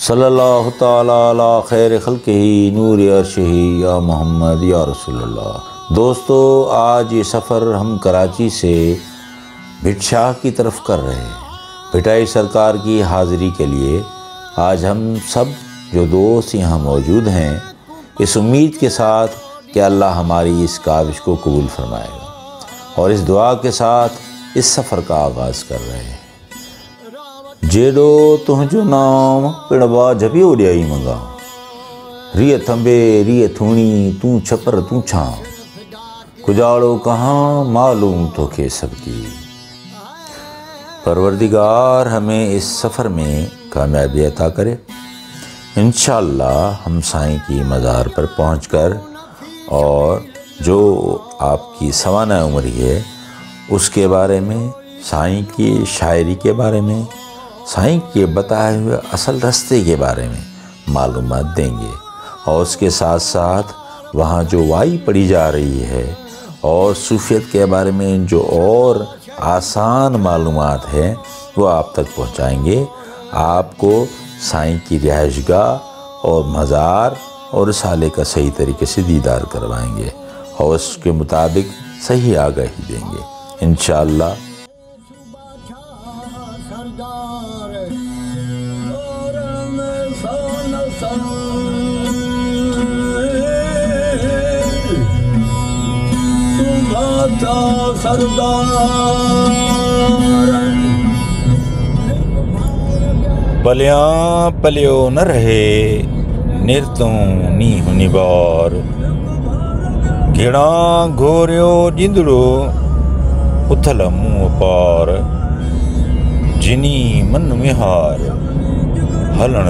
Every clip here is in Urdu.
صلی اللہ تعالیٰ علی خیر خلق ہی نور عرشہی یا محمد یا رسول اللہ۔ دوستو، آج یہ سفر ہم کراچی سے بھٹ شاہ کی طرف کر رہے ہیں۔ بھٹائی سرکار کی حاضری کے لیے آج ہم سب جو دوست یہاں موجود ہیں، اس امید کے ساتھ کہ اللہ ہماری اس کاوش کو قبول فرمائے گا اور اس دعا کے ساتھ اس سفر کا آغاز کر رہے ہیں۔ جیڈو تنجو نام پڑوا جبی اڑیائی منگا ریے تھمبے ریے تھونی توں چھپر توں چھاں کجاڑو کہاں معلوم تو کے سب کی پروردگار ہمیں اس سفر میں کامیابی عطا کرے انشاءاللہ ہم سائیں کی مزار پر پہنچ کر اور جو آپ کی سوانح عمری ہے اس کے بارے میں سائیں کی شاعری کے بارے میں سائیں کے بتائے ہوئے اصل رستے کے بارے میں معلومات دیں گے اور اس کے ساتھ ساتھ وہاں جو وائی پڑی جا رہی ہے اور صوفیت کے بارے میں جو اور آسان معلومات ہیں، وہ آپ تک پہنچائیں گے۔ آپ کو سائیں کی رہائش گاہ اور مزار اور رسالے کا صحیح طریقے سے دیدار کروائیں گے اور اس کے مطابق صحیح آگاہی دیں گے۔ انشاءاللہ تمہارا سردار پلیاں پلیو نہ رہے نرتوں نی ہنی بار گھڑا گھوریو جندڑو اتھل منہ پار جنی من میں ہار ہلن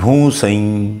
بھون سائیں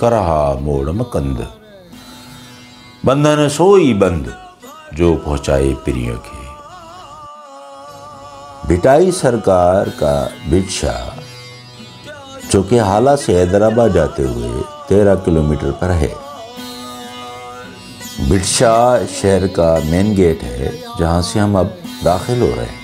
کرہا موڑ مکند بندن سوئی بند جو پہنچائے پریوں کے بٹائی سرکار کا بچھا جو کہ حالہ سے حیدرآباد جاتے ہوئے تیرہ کلومیٹر پر ہے بٹشا شہر کا مین گیٹ ہے جہاں سے ہم اب داخل ہو رہے ہیں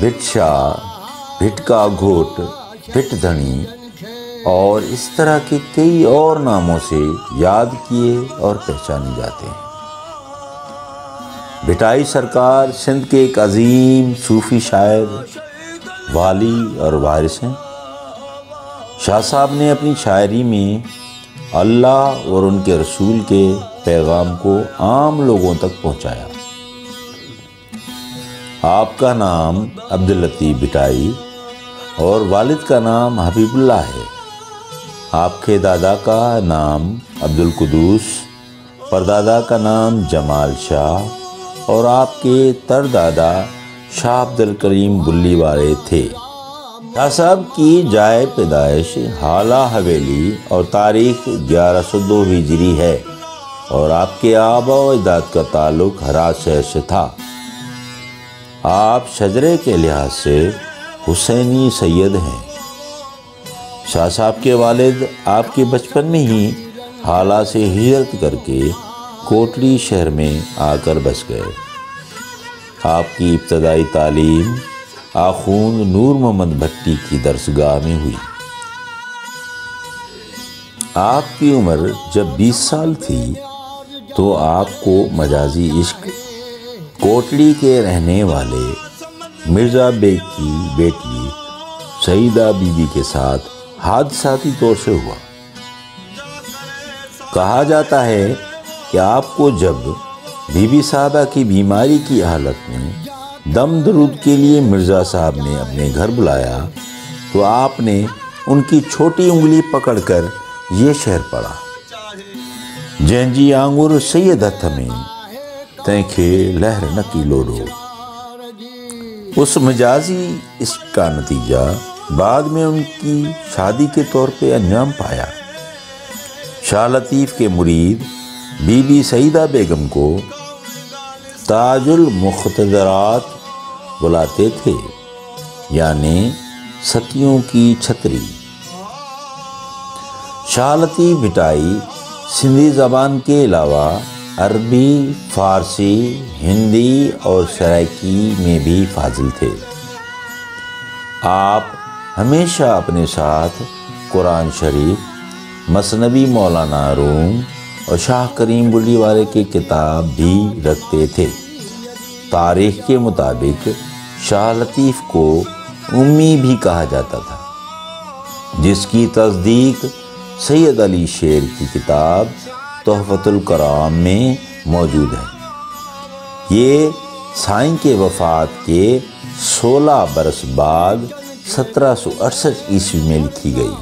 بٹ بھٹکا گھوٹ بٹ دھنی اور اس طرح کے کئی اور ناموں سے یاد کیے اور پہچانے جاتے ہیں بٹائی سرکار سندھ کے ایک عظیم صوفی شاعر والی اور وارث ہیں شاہ صاحب نے اپنی شاعری میں اللہ اور ان کے رسول کے پیغام کو عام لوگوں تک پہنچایا آپ کا نام عبدالتی بٹائی اور والد کا نام حبیب اللہ ہے۔ آپ کے دادا کا نام عبدالقدوس، پردادا کا نام جمال شاہ اور آپ کے تر دادا شاہ عبد الکریم بلی والے تھے۔ شاہ صاحب کی جائے پیدائش حالہ حویلی اور تاریخ گیارہ سو دو ہجری ہے اور آپ کے آبا و اجداد کا تعلق ہرا شہر سے تھا۔ آپ شجرے کے لحاظ سے حسینی سید ہیں۔ شاہ صاحب کے والد آپ کے بچپن میں ہی حالہ سے ہجرت کر کے کوٹلی شہر میں آ کر بس گئے۔ آپ کی ابتدائی تعلیم آخون نور محمد بھٹی کی درسگاہ میں ہوئی۔ آپ کی عمر جب بیس سال تھی تو آپ کو مجازی عشق کوٹلی کے رہنے والے مرزا بیگ کی بیٹی سعیدہ بی بی کے ساتھ حادثاتی طور سے ہوا۔ کہا جاتا ہے کہ آپ کو جب بی بی صاحبہ کی بیماری کی حالت میں دم درود کے لیے مرزا صاحب نے اپنے گھر بلایا، تو آپ نے ان کی چھوٹی انگلی پکڑ کر یہ شہر پڑھا۔ جینجی آنگور سید ہتھ میں تینکھے لہر نکی لوڑو اس مجازی اس کا نتیجہ بعد میں ان کی شادی کے طور پہ انجام پایا۔ شاہ لطیف کے مرید بی بی سعیدہ بیگم کو تاج المختدرات بلاتے تھے یعنی ستیوں کی چھتری۔ شاہ لطیف بٹائی سندھی زبان کے علاوہ عربی، فارسی، ہندی اور سرائکی میں بھی فاضل تھے۔ آپ ہمیشہ اپنے ساتھ قرآن شریف مصنبی مولانا روم اور شاہ کریم بلی والے کی کتاب بھی رکھتے تھے۔ تاریخ کے مطابق شاہ لطیف کو امی بھی کہا جاتا تھا، جس کی تصدیق سید علی شیر کی کتاب تحفت الکرام میں موجود ہے۔ یہ سائن کے وفات کے سولہ برس بعد سترہ سو اڑسٹھ عیسوی میں لکھی گئی۔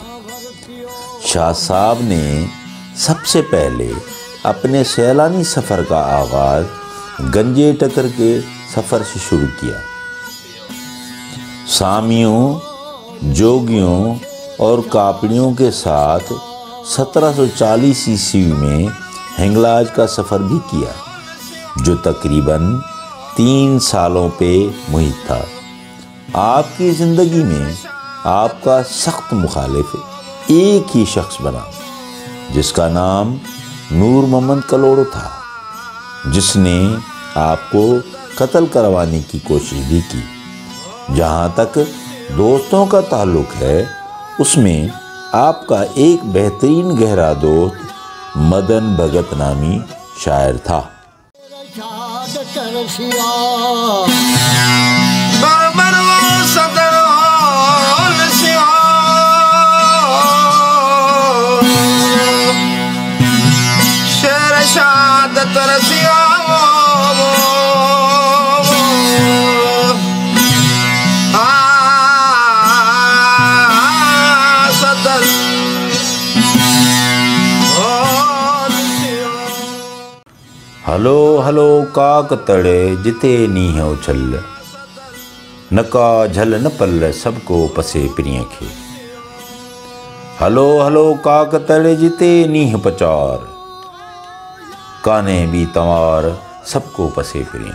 شاہ صاحب نے سب سے پہلے اپنے سیلانی سفر کا آغاز گنجے ٹکر کے سفر سے شروع کیا۔ سامیوں، جوگیوں اور کاپڑیوں کے ساتھ سترہ سو چالیس عیسوی میں ہنگلاج کا سفر بھی کیا، جو تقریباً تین سالوں پہ محیط تھا۔ آپ کی زندگی میں آپ کا سخت مخالف ایک ہی شخص بنا، جس کا نام نور محمد کلوڑو تھا، جس نے آپ کو قتل کروانے کی کوشش بھی کی۔ جہاں تک دوستوں کا تعلق ہے، اس میں آپ کا ایک بہترین گہرا دوست مدن بھگت نامی شاعر تھا۔ شاد کر سیا۔ ہلو ہلو کاک تڑ جیح اچھل نکا جھل پل سب کو پسے پر ہلو ہلو کاک تڑ جیح پچار کانے بھی توار سب کو پسے پری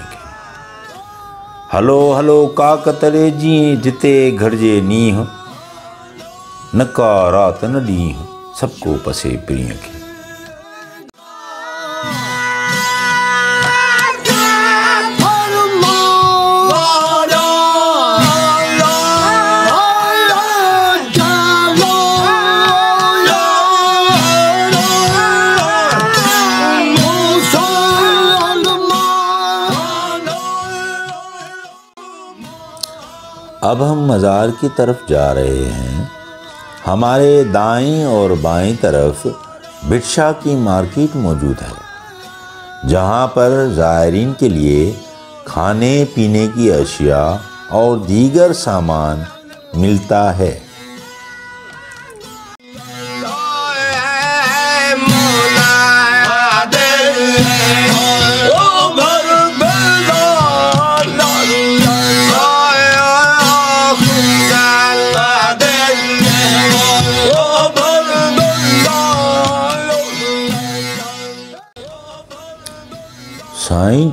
ہلو ہلو کاک ترے جی جی گڑجے نیح رات نیح سب کو پسے پر اب ہم مزار کی طرف جا رہے ہیں۔ ہمارے دائیں اور بائیں طرف بٹشا کی مارکیٹ موجود ہے، جہاں پر زائرین کے لیے کھانے پینے کی اشیاء اور دیگر سامان ملتا ہے۔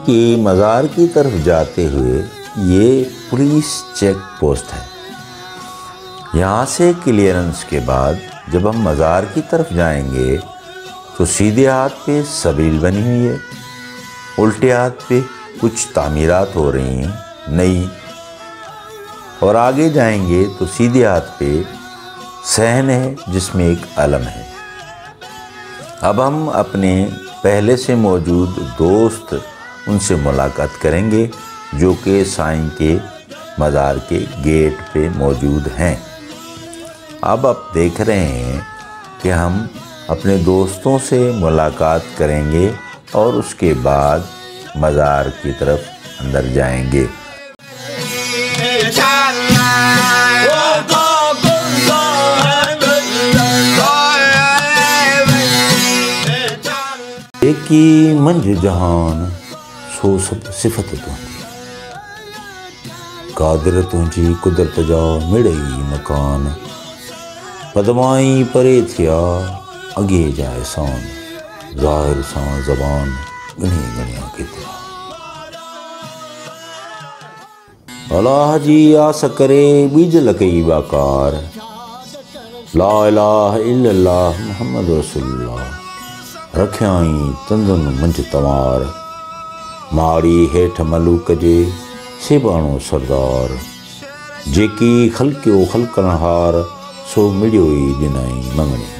کے مزار کی طرف جاتے ہوئے یہ پولیس چیک پوسٹ ہے۔ یہاں سے کلیئرنس کے بعد جب ہم مزار کی طرف جائیں گے تو سیدھے ہاتھ پہ سبیل بنی ہوئی ہے۔ الٹے ہاتھ پہ کچھ تعمیرات ہو رہی ہیں، نئی۔ اور آگے جائیں گے تو سیدھے ہاتھ پہ صحن ہے، جس میں ایک علم ہے۔ اب ہم اپنے پہلے سے موجود دوست ان سے ملاقات کریں گے جو کہ سائیں کے مزار کے گیٹ پہ موجود ہیں۔ اب آپ دیکھ رہے ہیں کہ ہم اپنے دوستوں سے ملاقات کریں گے اور اس کے بعد مزار کی طرف اندر جائیں گے۔ ایکی منج جہان۔ سو سب صفت تنجی قادر تنجی قدرت جا مڑئی مکان۔ پدمائی پرے تھیا، اگے جائے سان۔ ظاہر سان زبان گنے گنے آکے تھیا۔ اللہ جی آس کرے، بیج لکی باکار۔ لا الہ الا اللہ محمد رسول اللہ۔ رکھیں آئیں تندن منج تمار رکھیں ماڙي هيٺ ملوڪ جي سيباڻو سردار. جيڪي خلڪيو خلڪڻهار سو مڙيو ئي ڏنئي مڱڻي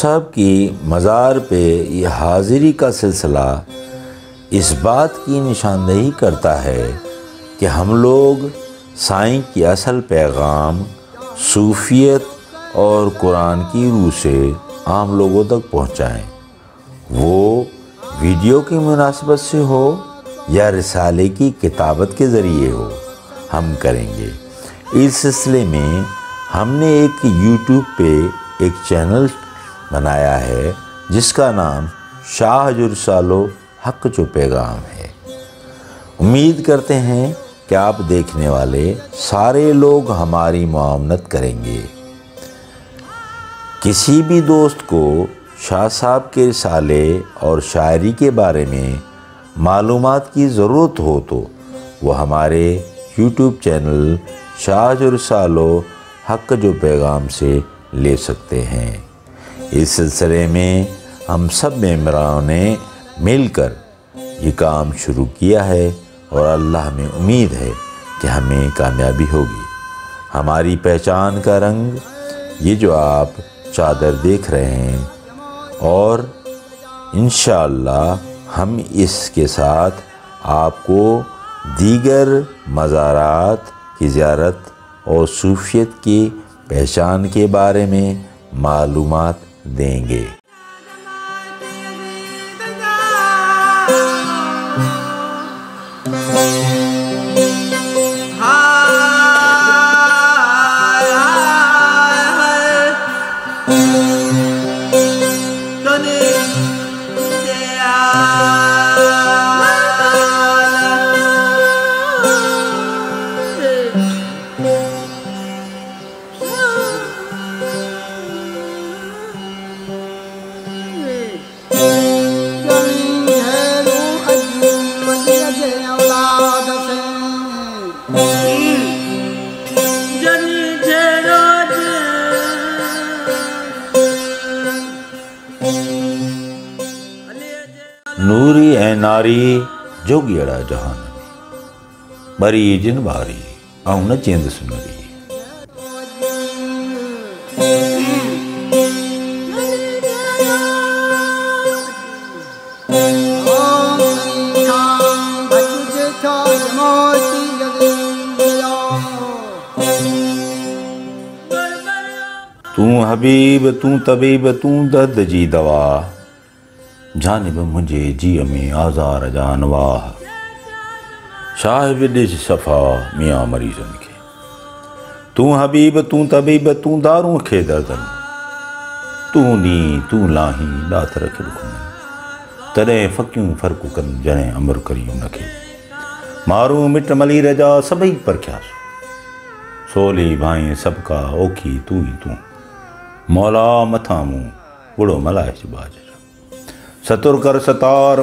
صاحب کی مزار پہ یہ حاضری کا سلسلہ اس بات کی نشاندہی کرتا ہے کہ ہم لوگ سائن کی اصل پیغام صوفیت اور قرآن کی روح سے عام لوگوں تک پہنچائیں۔ وہ ویڈیو کی مناسبت سے ہو یا رسالے کی کتابت کے ذریعے ہو، ہم کریں گے۔ اس سلسلے میں ہم نے ایک یوٹیوب پہ ایک چینل بنایا ہے، جس کا نام شاہ جرسالو حق جو پیغام ہے۔ امید کرتے ہیں کہ آپ دیکھنے والے سارے لوگ ہماری معاملت کریں گے۔ کسی بھی دوست کو شاہ صاحب کے رسالے اور شاعری کے بارے میں معلومات کی ضرورت ہو تو وہ ہمارے یوٹیوب چینل شاہ جرسالو حق جو پیغام سے لے سکتے ہیں۔ اس سلسلے میں ہم سب ممبرانوں نے مل کر یہ کام شروع کیا ہے اور اللہ میں امید ہے کہ ہمیں کامیابی ہوگی۔ ہماری پہچان کا رنگ یہ جو آپ چادر دیکھ رہے ہیں اور انشاءاللہ ہم اس کے ساتھ آپ کو دیگر مزارات کی زیارت اور صوفیت کی پہچان کے بارے میں معلومات دیں گے۔ ناري جوگيڙا جهان ۾. بري جن باري ۽ نه چيندس نري تون حبيب تون طبيب تون درد جي دوا جانب مجھے جی میں آزار جانواہ شاہ شاہج صفا میاں مریضن کے۔ تبیب تبیب داروں کے درد دات فکی فرق جنے امر کریوں ان مارو مٹ ملی را سبھی سو سولی بھائیں سب کا مولا مت موں بڑھو ملائ ساج ستر کر ستار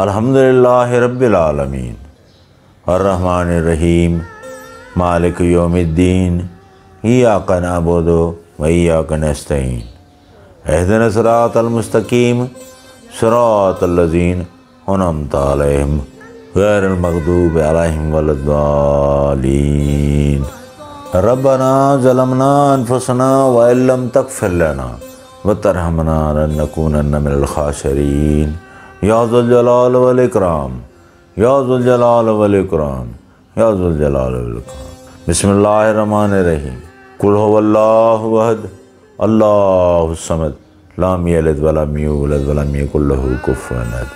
الحمدللہ رب العالمین الرحمن الرحیم مالک یوم الدین ایاک نعبد و ایاک نستعین اہدنا صراط المستقیم صراط الذین انعمت علیہم غير المغضوب عليهم ولا الضالين. ربنا ظلمنا أنفسنا وإن لم تغفر لنا وترحمنا لنكونن من الخاسرين. يا ذو الجلال والإكرام يا ذو الجلال والإكرام يا ذو الجلال والإكرام. بسم الله الرحمن الرحيم. قل هو الله أحد اللہ الصمد. لام یلد ولم یولد ولم یکن له کفوا أحد.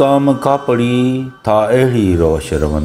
کام کا پڑی تھا اہڑی روش رون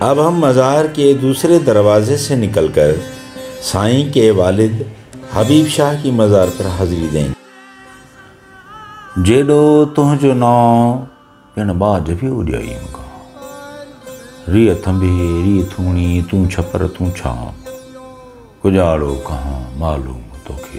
اب ہم مزار کے دوسرے دروازے سے نکل کر سائیں کے والد حبیب شاہ کی مزار پر حضری دیں گے جيڏو تنهنجو ناو پڻ باج به اڏائي مون کان. ريءَ ٿنڀي ريءَ ٿوڙي تون ڇپر تون ڇان. ڪڄاڙو ڪهان معلوم توکي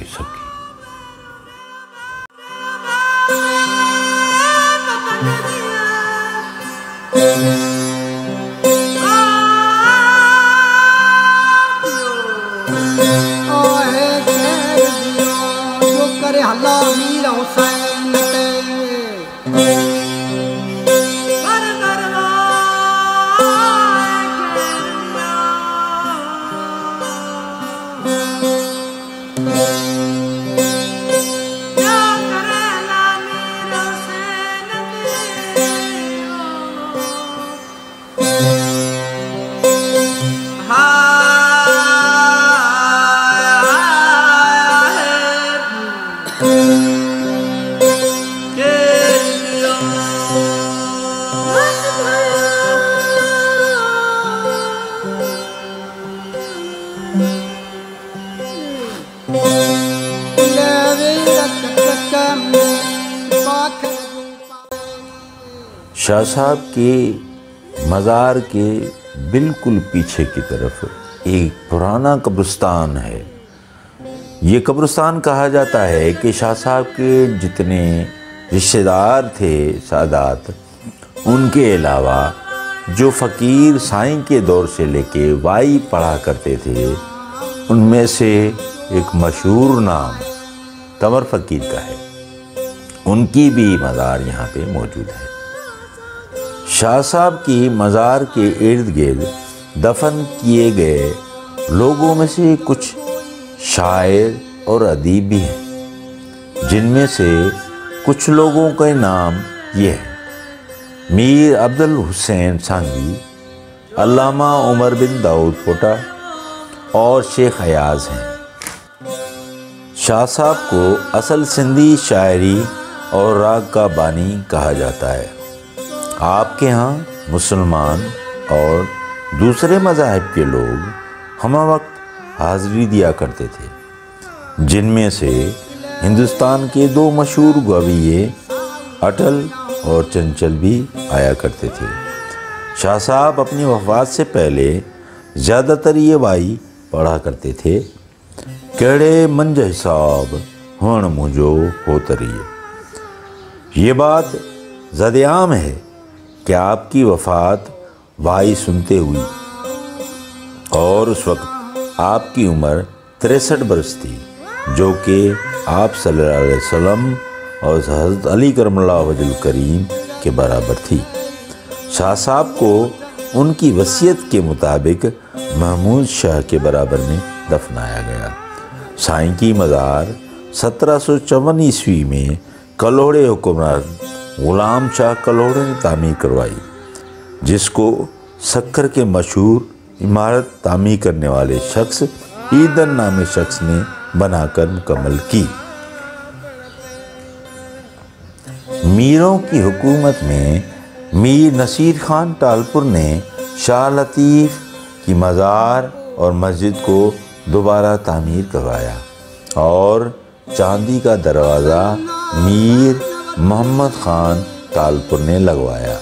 شاہ صاحب کے مزار کے بالکل پیچھے کی طرف ایک پرانا قبرستان ہے۔ یہ قبرستان کہا جاتا ہے کہ شاہ صاحب کے جتنے رشتہ دار تھے سادات، ان کے علاوہ جو فقیر سائیں کے دور سے لے کے وائی پڑھا کرتے تھے، ان میں سے ایک مشہور نام تمر فقیر کا ہے۔ ان کی بھی مزار یہاں پہ موجود ہے۔ شاہ صاحب کی مزار کے ارد گرد دفن کیے گئے لوگوں میں سے کچھ شاعر اور ادیب بھی ہیں، جن میں سے کچھ لوگوں کے نام یہ ہے میر عبد الحسین سانگی، علامہ عمر بن داؤد پوٹا اور شیخ ایاز ہیں۔ شاہ صاحب کو اصل سندھی شاعری اور راگ کا بانی کہا جاتا ہے۔ آپ کے ہاں مسلمان اور دوسرے مذاہب کے لوگ ہمہ وقت حاضری دیا کرتے تھے، جن میں سے ہندوستان کے دو مشہور گویے اٹل اور چنچل بھی آیا کرتے تھے۔ شاہ صاحب اپنی وفات سے پہلے زیادہ تر یہ وائی پڑھا کرتے تھے، کیڑے منج حساب ہن مجھو ہوتریے یہ بات زد عام ہے۔ کہ آپ کی وفات وائی سنتے ہوئی اور اس وقت آپ کی عمر تریسٹھ برس تھی، جو کہ آپ صلی اللہ علیہ وسلم اور حضرت علی کرم اللہ وجہ الکریم کے برابر تھی۔ شاہ صاحب کو ان کی وصیت کے مطابق محمود شاہ کے برابر میں دفنایا گیا۔ سائیں کی مزار سترہ سو چون عیسوی میں کلوڑے حکمران غلام شاہ کلوڑے نے تعمیر کروائی، جس کو سکر کے مشہور عمارت تعمیر کرنے والے شخص ایدن نامی شخص نے بنا کر مکمل کی۔ میروں کی حکومت میں میر نصیر خان ٹالپور نے شاہ لطیف کی مزار اور مسجد کو دوبارہ تعمیر کروایا اور چاندی کا دروازہ میر محمد خان تالپور نے لگوایا۔